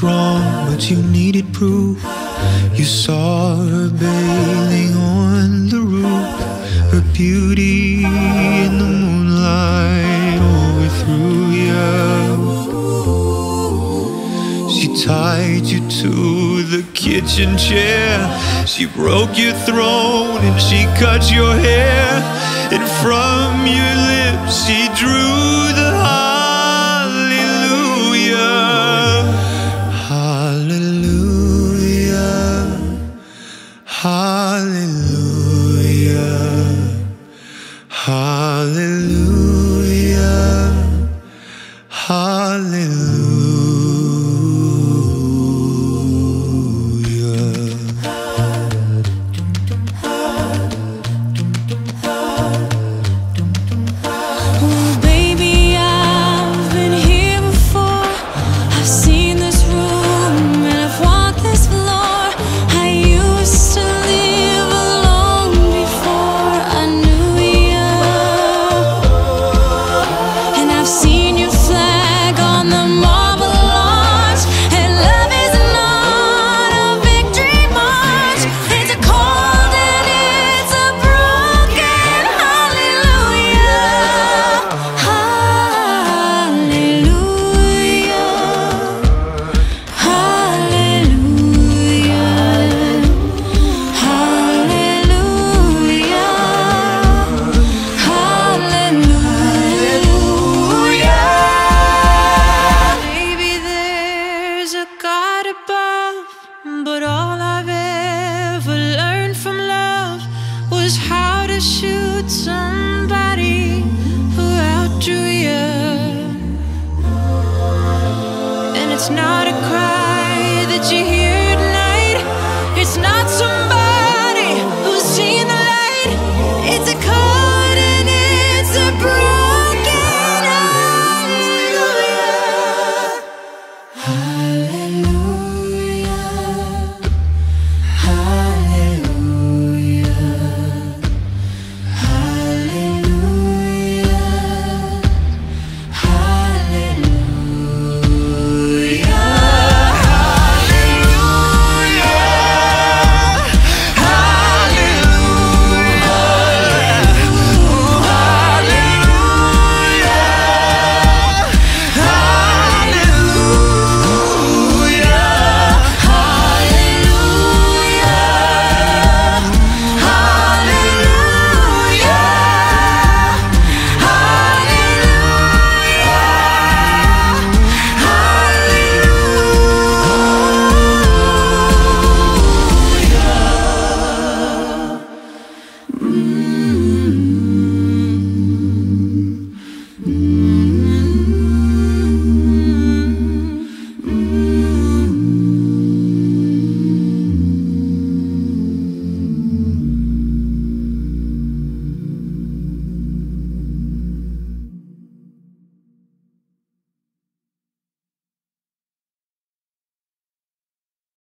But you needed proof. You saw her bathing on the roof, her beauty in the moonlight overthrew you. She tied you to the kitchen chair. She broke your throne and she cut your hair. And from your lips she drew the hallelujah. Hallelujah. It's not a cry that you hear.